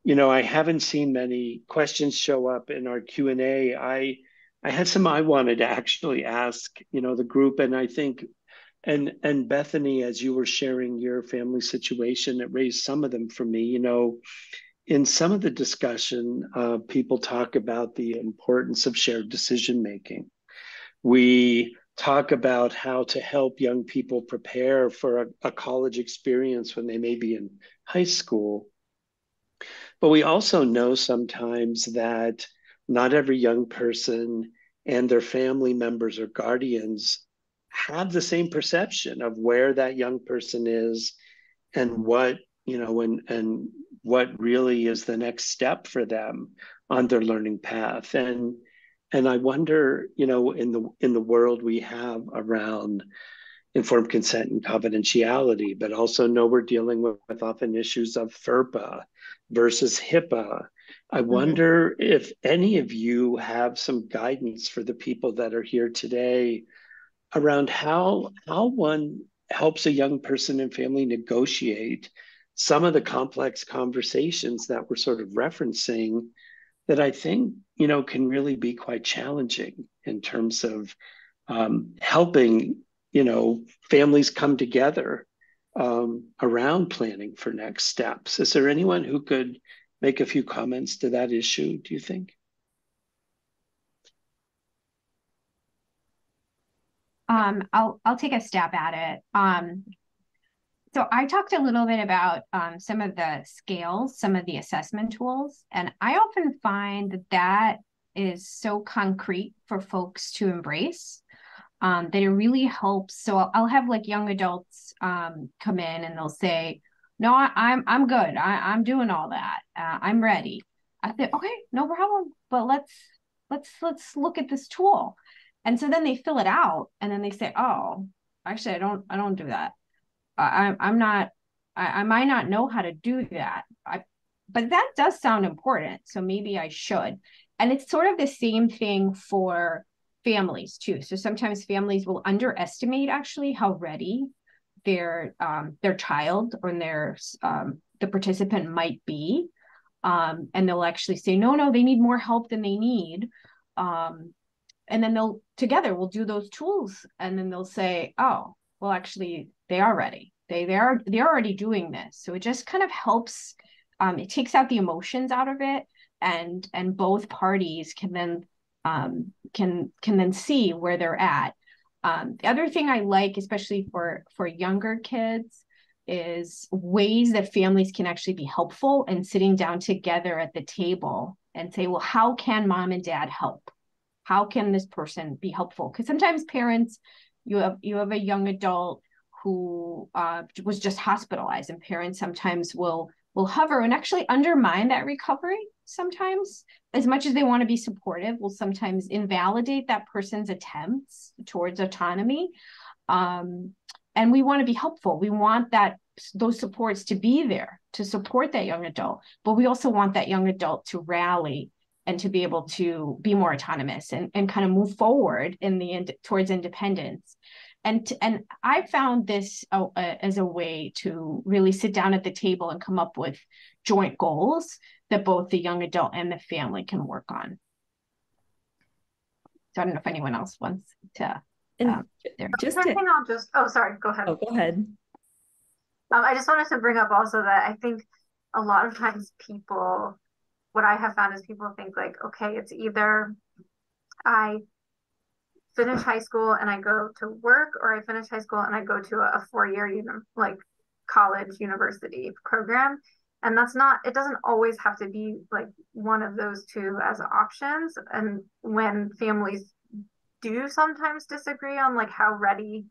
B: you know, I haven't seen many questions show up in our Q and A. I I had some I wanted to actually ask, you know, the group, and I think, and and Bethany, as you were sharing your family situation, it raised some of them for me. You know, in some of the discussion, uh, people talk about the importance of shared decision making. We talk about how to help young people prepare for a, a college experience when they may be in high school but we also know sometimes that not every young person and their family members or guardians have the same perception of where that young person is and what you know and and what really is the next step for them on their learning path and and i wonder you know in the in the world we have around informed consent and confidentiality but also know we're dealing with, with often issues of FERPA versus HIPAA. I mm-hmm. wonder if any of you have some guidance for the people that are here today around how how one helps a young person and family negotiate some of the complex conversations that we're sort of referencing that I think, you know, can really be quite challenging in terms of um, helping, you know, families come together um, around planning for next steps. Is there anyone who could make a few comments to that issue, do you think?
D: Um, I'll I'll take a stab at it. Um, so I talked a little bit about um, some of the scales, some of the assessment tools, and I often find that that is so concrete for folks to embrace um, that it really helps. So I'll, I'll have like young adults um, come in and they'll say, "No, I, am I'm, I'm good. I, I'm doing all that. Uh, I'm ready." I say, "Okay, no problem, but let's let's let's look at this tool." And so then they fill it out, and then they say, "Oh, actually, I don't I don't do that. I, I'm not. I, I might not know how to do that. I, but that does sound important, so maybe I should." And it's sort of the same thing for families too. So sometimes families will underestimate actually how ready their um, their child or their um, the participant might be, um, and they'll actually say, no, no, they need more help than they need, um, and then they'll together we'll do those tools, and then they'll say, oh, well, actually, they are ready. They they are they're already doing this. So it just kind of helps. Um, it takes out the emotions out of it, and and both parties can then um, can can then see where they're at. Um, the other thing I like, especially for for younger kids, is ways that families can actually be helpful and sitting down together at the table and say, well, how can mom and dad help? How can this person be helpful? Because sometimes parents, you have you have a young adult who uh, was just hospitalized, and parents sometimes will will hover and actually undermine that recovery sometimes. As much as they want to be supportive will sometimes invalidate that person's attempts towards autonomy. Um, and we want to be helpful. We want that those supports to be there to support that young adult but we also want that young adult to rally and to be able to be more autonomous and, and kind of move forward in the towards independence and and i found this uh, as a way to really sit down at the table and come up with joint goals that both the young adult and the family can work on. So I don't know if anyone else wants to.
E: Um, just to, thing I'll just oh sorry go ahead.
C: Oh, go ahead.
E: Um, I just wanted to bring up also that I think a lot of times people, what I have found is people think like, okay, it's either I finish high school and I go to work, or I finish high school and I go to a, a four year, know, like college university program. And that's not it doesn't always have to be like one of those two as options. And when families do sometimes disagree on like how ready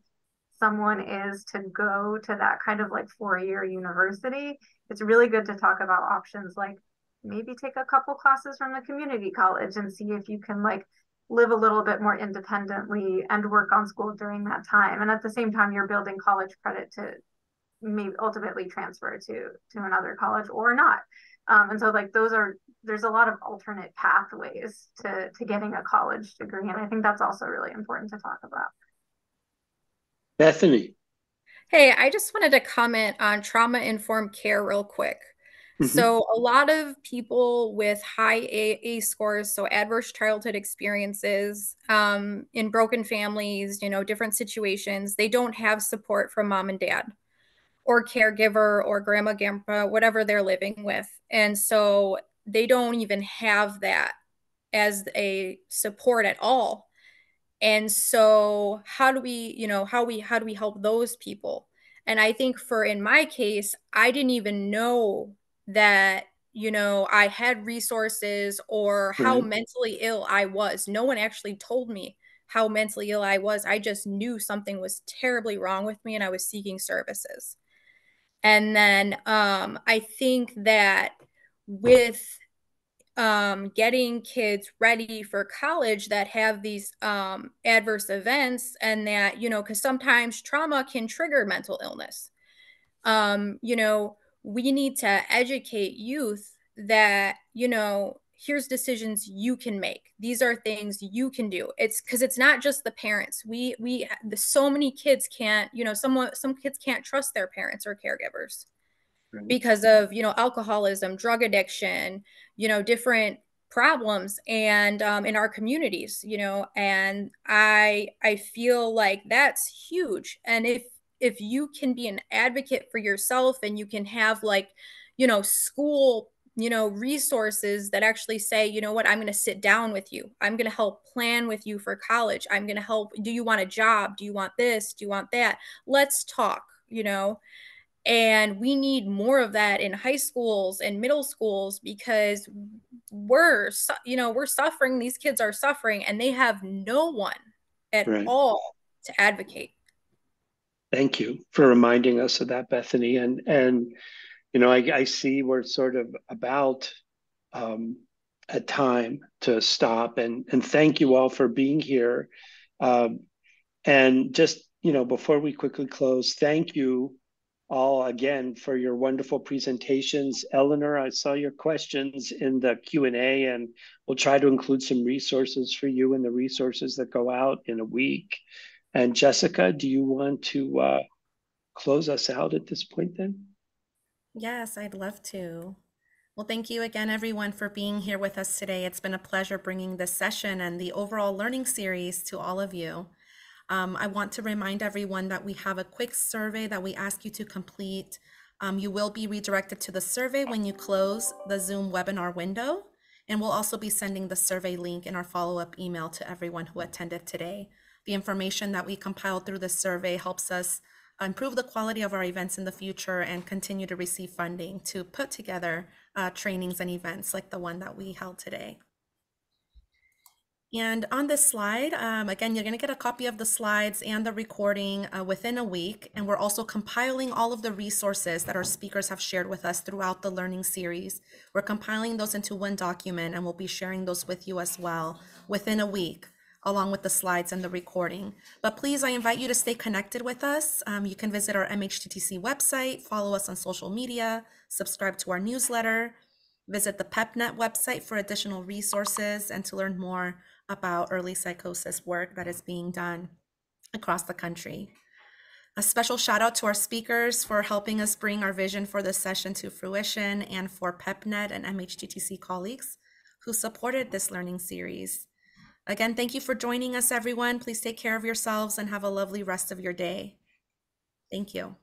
E: someone is to go to that kind of like four year university it's really good to talk about options like maybe take a couple classes from the community college and see if you can like live a little bit more independently and work on school during that time. And at the same time you're building college credit to maybe ultimately transfer to to another college or not. Um, and so like those are there's a lot of alternate pathways to to getting a college degree. And i think that's also really important to talk about.
B: Bethany.
F: Hey i just wanted to comment on trauma informed care real quick mm-hmm. so a lot of people with high ACE scores so adverse childhood experiences um, in broken families you know different situations they don't have support from mom and dad or caregiver or grandma, grandpa, whatever they're living with. And so they don't even have that as a support at all. And so how do we, you know, how we how do we help those people? And I think for in my case, I didn't even know that you know I had resources or how mm-hmm. mentally ill I was. No one actually told me how mentally ill I was. I just knew something was terribly wrong with me and I was seeking services. And then um, I think that with um, getting kids ready for college that have these um, adverse events, and that, you know, because sometimes trauma can trigger mental illness. Um, you know, we need to educate youth that, you know, here's decisions you can make. These are things you can do. It's because it's not just the parents. We we the, so many kids can't you know some some kids can't trust their parents or caregivers right. because of you know alcoholism drug addiction you know different problems and um, in our communities you know and i i feel like that's huge. And if if you can be an advocate for yourself and you can have like you know school you know resources that actually say you know what i'm going to sit down with you i'm going to help plan with you for college i'm going to help do you want a job do you want this do you want that let's talk you know and we need more of that in high schools and middle schools because we're, you know, we're suffering. These kids are suffering and they have no one at right. all to advocate.
B: Thank you for reminding us of that, Bethany. And, and, you know, I, I see we're sort of about um, a time to stop and, and thank you all for being here. Um, and just, you know, before we quickly close, thank you all again for your wonderful presentations. Eleanor, I saw your questions in the Q&A and we'll try to include some resources for you in the resources that go out in a week. And Jessica, do you want to uh, close us out at this point then?
A: Yes, I'd love to. Well, thank you again, everyone, for being here with us today. It's been a pleasure bringing this session and the overall learning series to all of you. Um, I want to remind everyone that we have a quick survey that we ask you to complete. Um, you will be redirected to the survey when you close the Zoom webinar window. And we'll also be sending the survey link in our follow-up email to everyone who attended today. The information that we compiled through this survey helps us improve the quality of our events in the future and continue to receive funding to put together uh, trainings and events like the one that we held today. And on this slide, um, again, you're going to get a copy of the slides and the recording uh, within a week. And we're also compiling all of the resources that our speakers have shared with us throughout the learning series. We're compiling those into one document and we'll be sharing those with you as well within a week along with the slides and the recording. But please, I invite you to stay connected with us. Um, you can visit our MHTTC website, follow us on social media, subscribe to our newsletter, visit the PEPPNET website for additional resources and to learn more about early psychosis work that is being done across the country. A special shout out to our speakers for helping us bring our vision for this session to fruition and for PEPPNET and MHTTC colleagues who supported this learning series. Again, thank you for joining us, everyone. Please take care of yourselves and have a lovely rest of your day. Thank you.